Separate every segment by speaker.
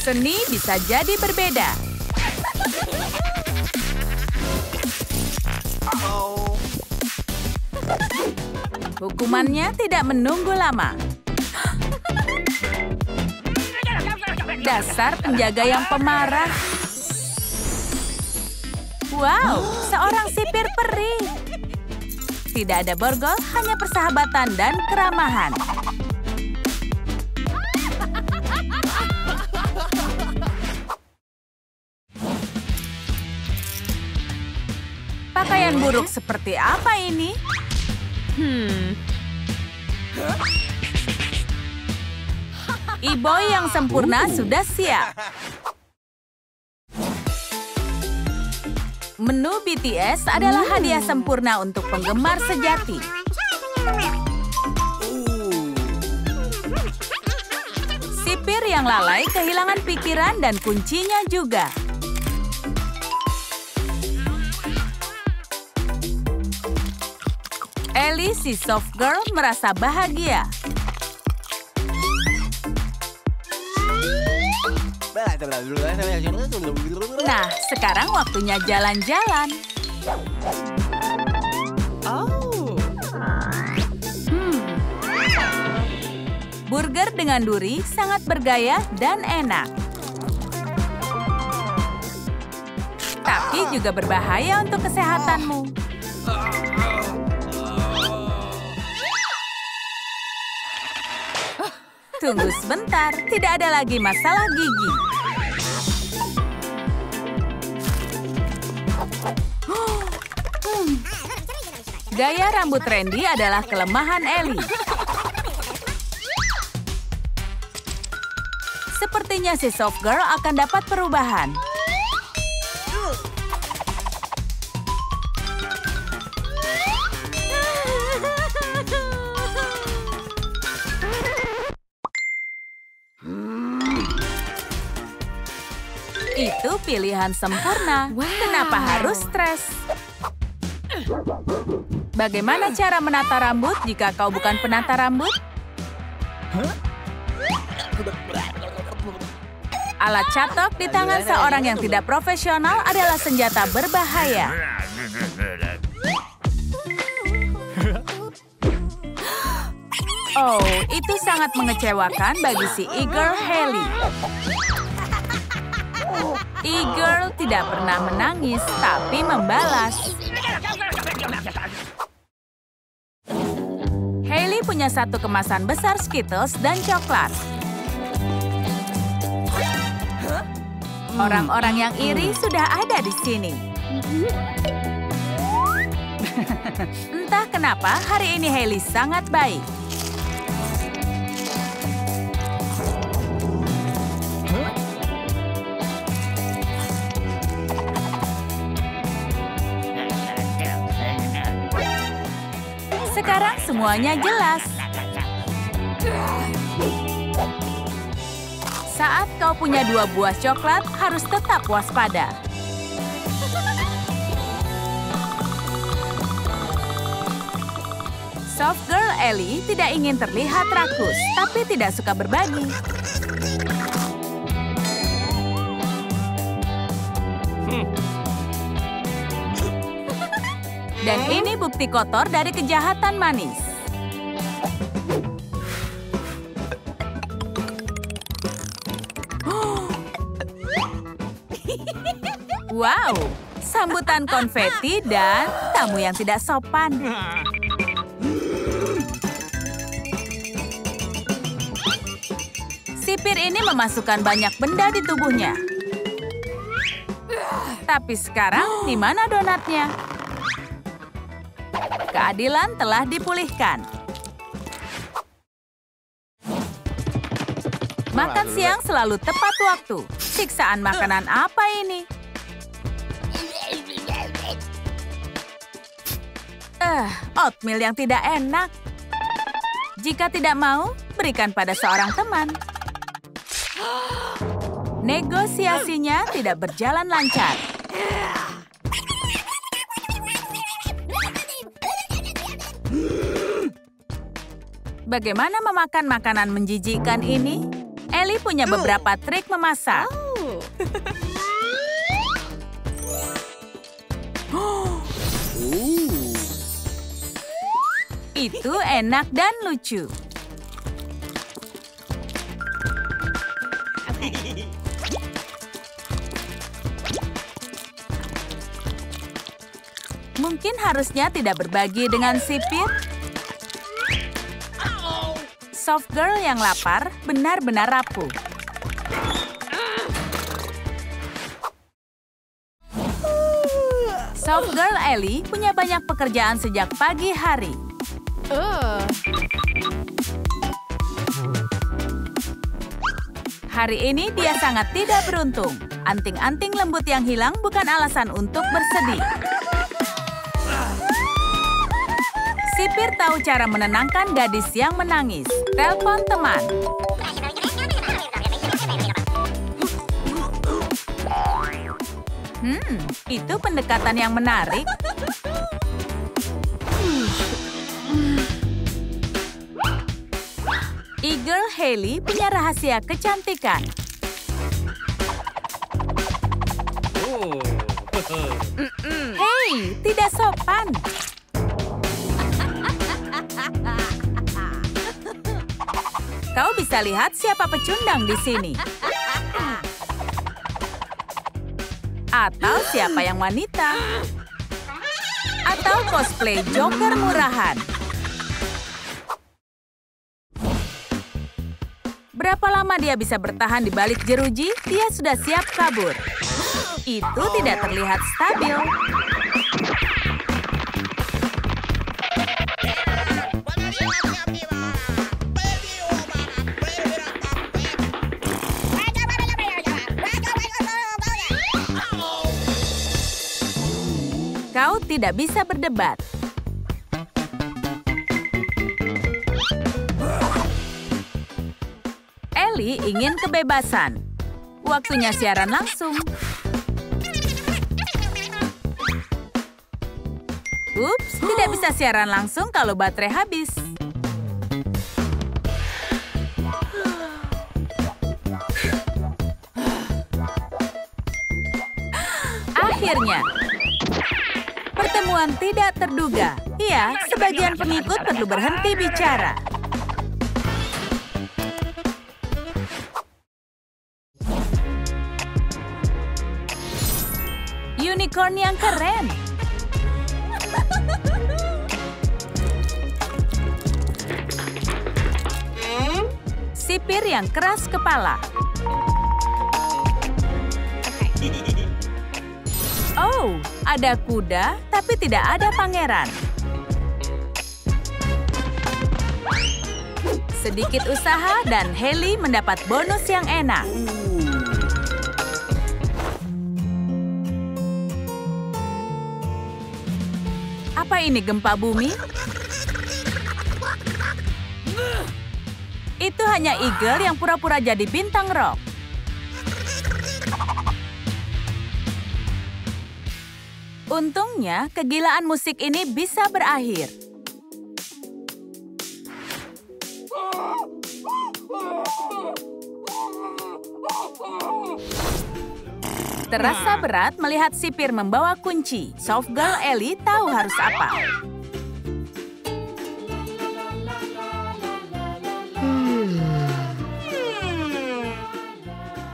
Speaker 1: Seni bisa jadi berbeda. Hukumannya tidak menunggu lama. Dasar penjaga yang pemarah. Wow, seorang sipir peri. Tidak ada borgol, hanya persahabatan dan keramahan. Pakaian buruk seperti apa ini? Hmm. E-boy yang sempurna sudah siap. Menu BTS adalah hadiah sempurna untuk penggemar sejati. Sipir yang lalai kehilangan pikiran dan kuncinya juga. Ellie si soft girl merasa bahagia. Nah, sekarang waktunya jalan-jalan.
Speaker 2: Oh.
Speaker 1: Hmm. Burger dengan duri sangat bergaya dan enak. Tapi juga berbahaya untuk kesehatanmu. Tunggu sebentar, tidak ada lagi masalah gigi. Gaya rambut Randy adalah kelemahan Ellie. Sepertinya si soft girl akan dapat perubahan. Itu pilihan sempurna. Kenapa harus stres? Bagaimana cara menata rambut jika kau bukan penata rambut? Alat catok di tangan seorang yang tidak profesional adalah senjata berbahaya. Oh, itu sangat mengecewakan bagi si e-girl Haley. E-girl tidak pernah menangis, tapi membalas. Haley punya satu kemasan besar Skittles dan coklat. Orang-orang yang iri sudah ada di sini. Entah kenapa hari ini Haley sangat baik. Semuanya jelas. Saat kau punya dua buah coklat, harus tetap waspada. Soft girl Ellie tidak ingin terlihat rakus, tapi tidak suka berbagi. Dan ini bukti kotor dari kejahatan manis. Wow, sambutan konfeti dan tamu yang tidak sopan. Sipir ini memasukkan banyak benda di tubuhnya. Tapi sekarang, di mana donatnya? Keadilan telah dipulihkan. Makan siang selalu tepat waktu. Siksaan makanan apa ini? Eh, oatmeal yang tidak enak. Jika tidak mau, berikan pada seorang teman. Negosiasinya tidak berjalan lancar. Bagaimana memakan makanan menjijikkan ini? Ellie punya beberapa trik memasak. Itu enak dan lucu. Mungkin harusnya tidak berbagi dengan sipir. Soft girl yang lapar benar-benar rapuh. Soft girl Ellie punya banyak pekerjaan sejak pagi hari. Hari ini dia sangat tidak beruntung. Anting-anting lembut yang hilang bukan alasan untuk bersedih. Sipir tahu cara menenangkan gadis yang menangis. Telepon teman. Hmm, itu pendekatan yang menarik. Eagle Haley punya rahasia kecantikan. Hei, tidak sopan. Kau bisa lihat siapa pecundang di sini. Atau siapa yang wanita. Atau cosplay Joker murahan. Berapa lama dia bisa bertahan di balik jeruji, dia sudah siap kabur. Itu tidak terlihat stabil. Tidak bisa berdebat. Ellie ingin kebebasan. Waktunya siaran langsung. Ups, tidak bisa siaran langsung kalau baterai habis. Akhirnya, pertemuan tidak terduga. Iya, sebagian pengikut perlu berhenti bicara. Unicorn yang keren. Sipir yang keras kepala. Oh, ada kuda, tapi tidak ada pangeran. Sedikit usaha dan Haley mendapat bonus yang enak. Apa ini gempa bumi? Itu hanya Eagle yang pura-pura jadi bintang rock. Untungnya, kegilaan musik ini bisa berakhir. Terasa berat melihat sipir membawa kunci. Soft girl Ellie tahu harus apa.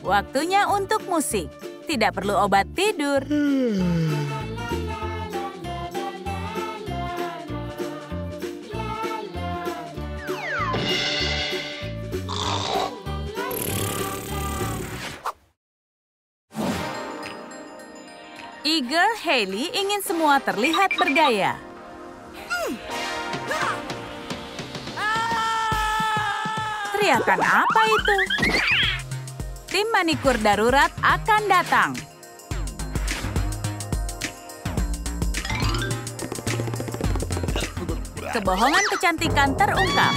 Speaker 1: Waktunya untuk musik. Tidak perlu obat tidur. Eager Haley ingin semua terlihat bergaya. Teriakan apa itu? Tim manikur darurat akan datang. Kebohongan kecantikan terungkap.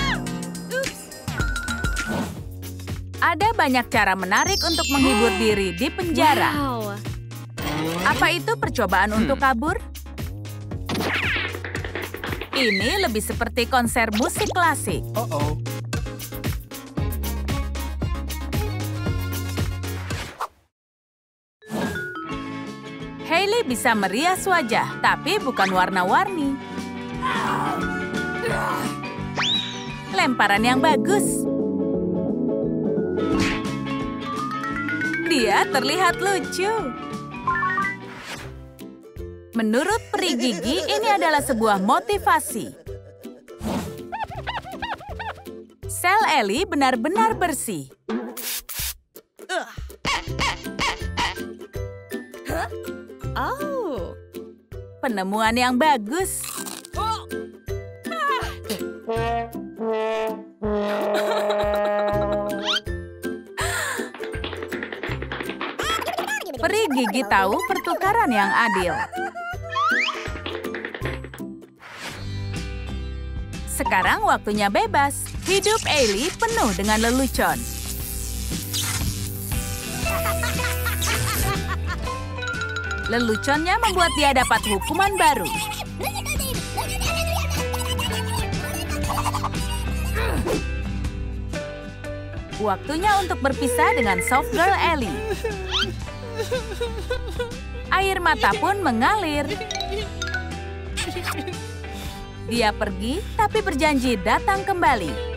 Speaker 1: Ada banyak cara menarik untuk menghibur diri di penjara.
Speaker 2: Wow.
Speaker 1: Apa itu percobaan hmm. untuk kabur? Ini lebih seperti konser musik klasik.
Speaker 3: Oh oh.
Speaker 1: Hailey bisa merias wajah, tapi bukan warna-warni. Lemparan yang bagus. Dia terlihat lucu. Menurut peri gigi, ini adalah sebuah motivasi. Sel Ellie benar-benar bersih.
Speaker 2: Oh.
Speaker 1: Penemuan yang bagus. Peri gigi tahu pertukaran yang adil. Sekarang waktunya bebas. Hidup Ailey penuh dengan lelucon. Leluconnya membuat dia dapat hukuman baru. Waktunya untuk berpisah dengan soft girl Ellie. Air mata pun mengalir. Dia pergi, tapi berjanji datang kembali.